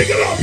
Pick it up,